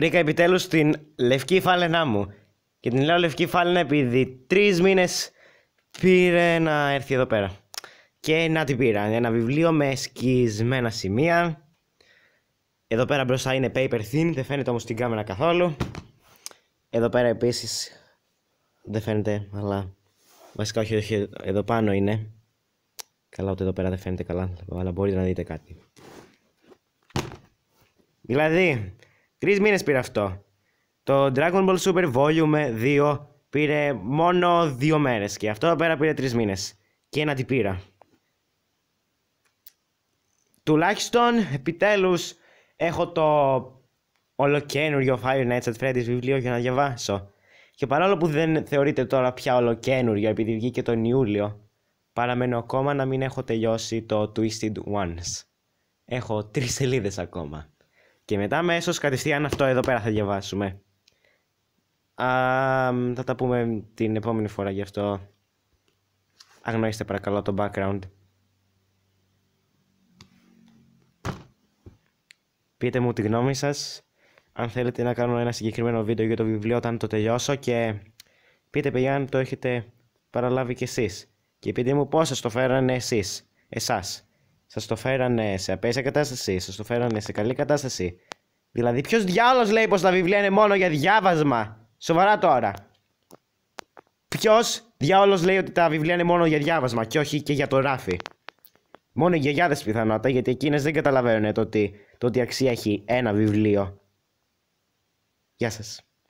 Βρήκα επιτέλους την λευκή φάλαινά μου. Και την λέω λευκή φάλαινα επειδή τρεις μήνες πήρε να έρθει εδώ πέρα. Και να την πήρα. Ένα βιβλίο με σκισμένα σημεία. Εδώ πέρα μπροστά είναι paper thin, δεν φαίνεται όμως στην κάμερα καθόλου. Εδώ πέρα επίσης δεν φαίνεται, αλλά βασικά όχι, όχι εδώ πάνω είναι. Καλά, ούτε εδώ πέρα δεν φαίνεται καλά, αλλά μπορείτε να δείτε κάτι. Δηλαδή, τρεις μήνες πήρε αυτό. Το Dragon Ball Super Volume 2 πήρε μόνο δύο μέρες και αυτό εδώ πέρα πήρε τρεις μήνες. Και ένα τι πήρα. Τουλάχιστον, επιτέλους, έχω το ολοκένουργιο Fire Nights at Freddy's βιβλίο για να διαβάσω. Και παρόλο που δεν θεωρείται τώρα πια ολοκένουργιο επειδή βγήκε τον Ιούλιο, παραμένω ακόμα να μην έχω τελειώσει το Twisted Ones. Έχω τρεις σελίδες ακόμα. Και μετά αμέσως κατευθείαν αυτό εδώ πέρα θα διαβάσουμε. Α, θα τα πούμε την επόμενη φορά γι' αυτό. Αγνοήστε παρακαλώ το background. Πείτε μου τη γνώμη σας αν θέλετε να κάνω ένα συγκεκριμένο βίντεο για το βιβλίο όταν το τελειώσω και πείτε παιδιά αν το έχετε παραλάβει κι εσείς και πείτε μου πώς σας το φέρανε εσείς, εσάς. Σας το φέρανε σε απέσια κατάσταση, σας το φέρανε σε καλή κατάσταση. Δηλαδή ποιος διάλογος λέει πως τα βιβλία είναι μόνο για διάβασμα; Σοβαρά τώρα. Ποιος διάολος λέει ότι τα βιβλία είναι μόνο για διάβασμα και όχι και για το ράφι; Μόνο οι γιαγιάδες πιθανότητα γιατί εκείνες δεν καταλαβαίνουν το ότι, το ότι αξία έχει ένα βιβλίο. Γεια σας.